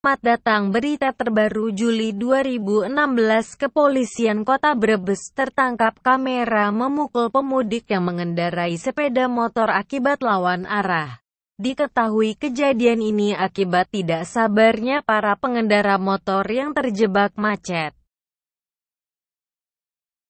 Selamat datang berita terbaru Juli 2016 Kepolisian Kota Brebes tertangkap kamera memukul pemudik yang mengendarai sepeda motor akibat lawan arah. Diketahui kejadian ini akibat tidak sabarnya para pengendara motor yang terjebak macet.